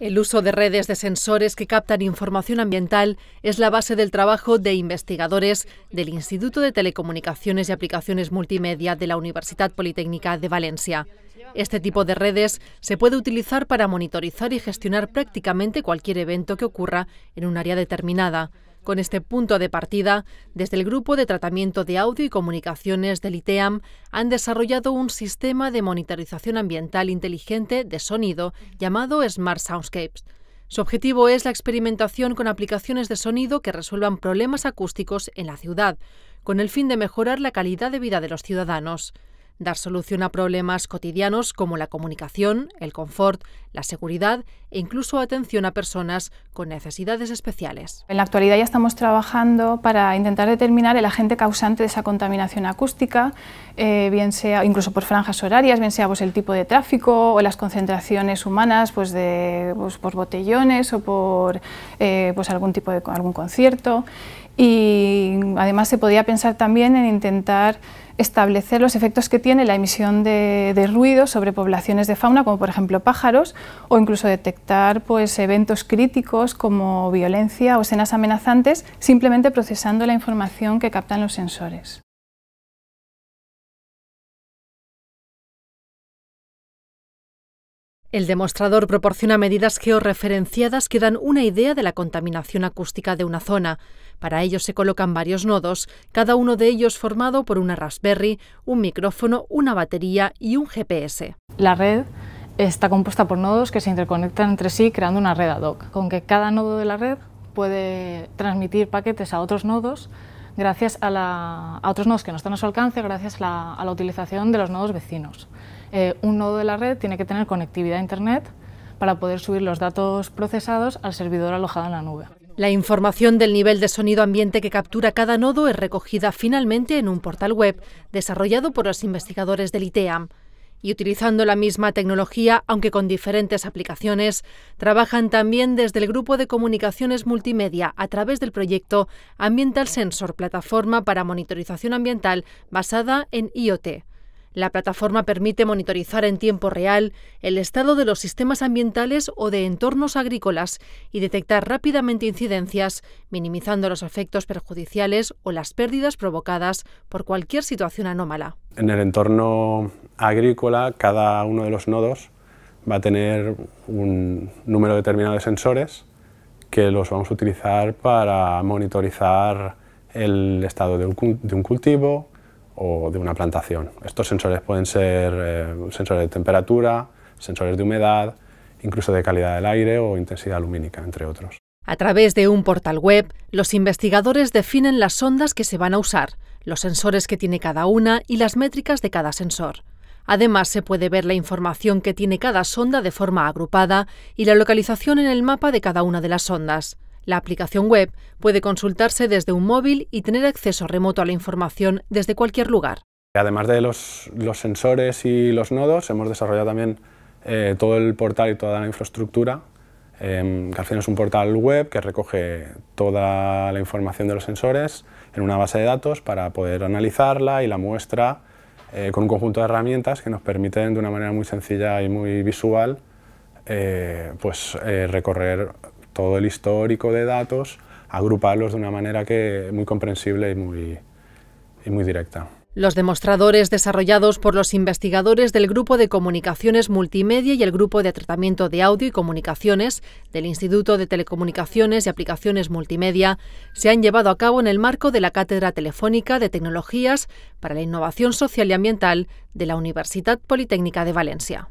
El uso de redes de sensores que captan información ambiental es la base del trabajo de investigadores del Instituto de Telecomunicaciones y Aplicaciones Multimedia de la Universidad Politécnica de Valencia. Este tipo de redes se puede utilizar para monitorizar y gestionar prácticamente cualquier evento que ocurra en un área determinada. Con este punto de partida, desde el Grupo de Tratamiento de Audio y Comunicaciones del ITEAM han desarrollado un sistema de monitorización ambiental inteligente de sonido llamado Smart Soundscapes. Su objetivo es la experimentación con aplicaciones de sonido que resuelvan problemas acústicos en la ciudad, con el fin de mejorar la calidad de vida de los ciudadanos dar solución a problemas cotidianos como la comunicación, el confort, la seguridad e incluso atención a personas con necesidades especiales. En la actualidad ya estamos trabajando para intentar determinar el agente causante de esa contaminación acústica, eh, bien sea incluso por franjas horarias, bien sea pues, el tipo de tráfico o las concentraciones humanas pues, de, pues, por botellones o por eh, pues, algún tipo de algún concierto. Y además se podía pensar también en intentar establecer los efectos que tiene la emisión de, ruido sobre poblaciones de fauna, como por ejemplo pájaros, o incluso detectar pues, eventos críticos como violencia o escenas amenazantes, simplemente procesando la información que captan los sensores. El demostrador proporciona medidas georreferenciadas que dan una idea de la contaminación acústica de una zona. Para ello se colocan varios nodos, cada uno de ellos formado por una Raspberry, un micrófono, una batería y un GPS. La red está compuesta por nodos que se interconectan entre sí creando una red ad hoc, con que cada nodo de la red puede transmitir paquetes a otros nodos gracias a, otros nodos que no están a su alcance gracias a la utilización de los nodos vecinos. Eh, un nodo de la red tiene que tener conectividad a Internet para poder subir los datos procesados al servidor alojado en la nube. La información del nivel de sonido ambiente que captura cada nodo es recogida finalmente en un portal web desarrollado por los investigadores del ITEAM. Y utilizando la misma tecnología, aunque con diferentes aplicaciones, trabajan también desde el Grupo de Comunicaciones Multimedia a través del proyecto Ambiental Sensor, plataforma para monitorización ambiental basada en IoT. La plataforma permite monitorizar en tiempo real el estado de los sistemas ambientales o de entornos agrícolas y detectar rápidamente incidencias, minimizando los efectos perjudiciales o las pérdidas provocadas por cualquier situación anómala. En el entorno agrícola, cada uno de los nodos va a tener un número determinado de sensores que los vamos a utilizar para monitorizar el estado de un cultivo, o de una plantación. Estos sensores pueden ser eh, sensores de temperatura, sensores de humedad, incluso de calidad del aire o intensidad lumínica, entre otros. A través de un portal web, los investigadores definen las sondas que se van a usar, los sensores que tiene cada una y las métricas de cada sensor. Además, se puede ver la información que tiene cada sonda de forma agrupada y la localización en el mapa de cada una de las sondas. La aplicación web puede consultarse desde un móvil y tener acceso remoto a la información desde cualquier lugar. Además de los, sensores y los nodos, hemos desarrollado también eh, todo el portal y toda la infraestructura, eh, que al final es un portal web que recoge toda la información de los sensores en una base de datos para poder analizarla y la muestra eh, con un conjunto de herramientas que nos permiten de una manera muy sencilla y muy visual pues, recorrer todo el histórico de datos, agruparlos de una manera que muy comprensible y muy, y muy directa. Los demostradores desarrollados por los investigadores del Grupo de Comunicaciones Multimedia y el Grupo de Tratamiento de Audio y Comunicaciones del Instituto de Telecomunicaciones y Aplicaciones Multimedia se han llevado a cabo en el marco de la Cátedra Telefónica de Tecnologías para la Innovación Social y Ambiental de la Universidad Politécnica de Valencia.